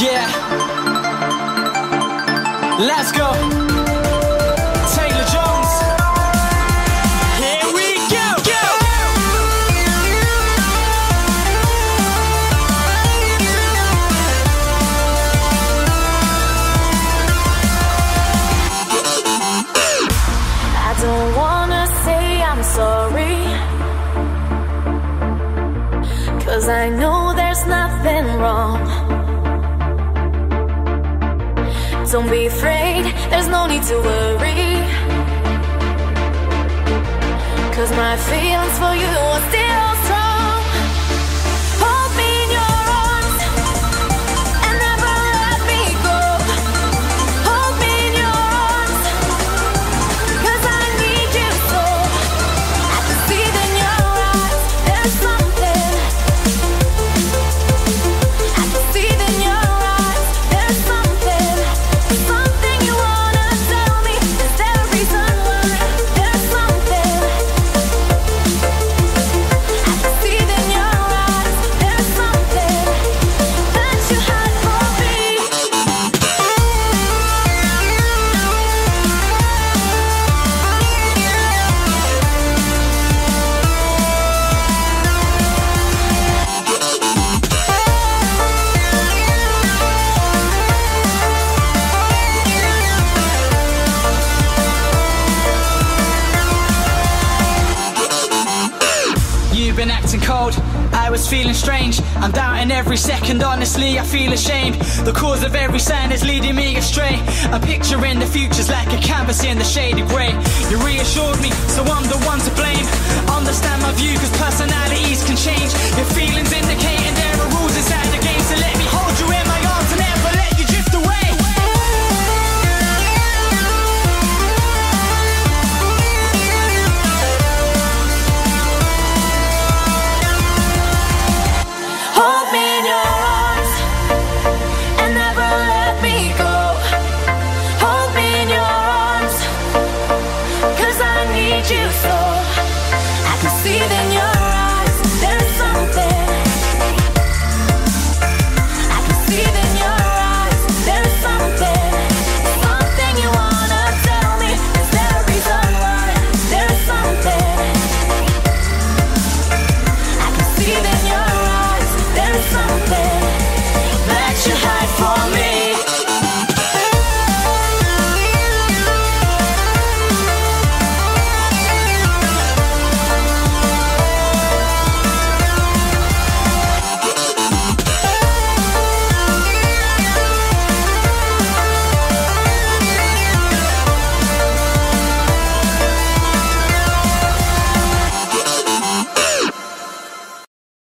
Yeah. Lasgo. Taylor Jones. Here we go. I don't wanna say I'm sorry. Cause I know there's nothing wrong. Don't be afraid, there's no need to worry. Cause my feelings for you are still strong. been acting cold. I was feeling strange. I'm doubting every second, honestly, I feel ashamed. The cause of every sign is leading me astray. I'm picturing the future's like a canvas in the shaded grey. You reassured me, so I'm the one to blame. Understand my view, cause personalities can change. Your feelings in you so